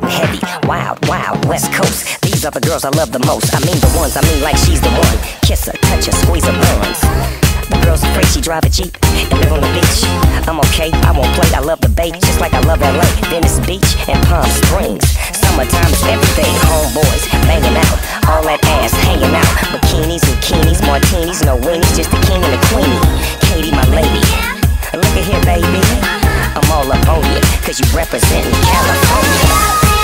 getting heavy. Wild, wild, West Coast. These are the girls I love the most. I mean the ones, I mean like she's the one. Kiss her, touch her, squeeze her buns. The girl's afraid she drive a Jeep and live on the beach. I'm okay, I won't play, I love the bay, just like I love LA. Venice Beach and Palm Springs. Summertime is everything, homeboys banging out. All that ass hanging out. Bikinis, bikinis, martinis, no weenies, just the king and the queenie. Katy, my lady. Look at here, baby. I'm all up on you, cause you representing California.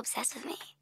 So obsessed with me?